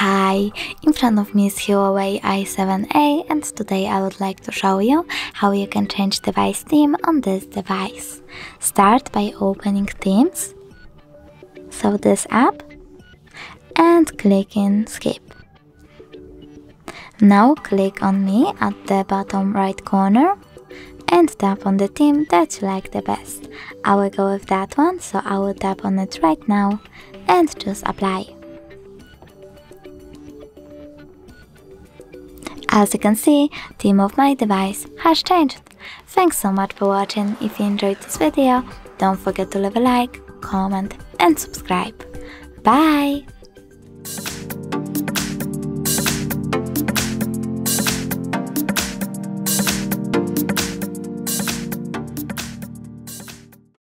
Hi, in front of me is Huawei Y7a and today I would like to show you how you can change device theme on this device. Start by opening themes, so this app, and click in skip. Now click on me at the bottom right corner and tap on the theme that you like the best. I will go with that one, so I will tap on it right now and choose apply. As you can see, theme of my device has changed. Thanks so much for watching. If you enjoyed this video, don't forget to leave a like, comment and subscribe. Bye!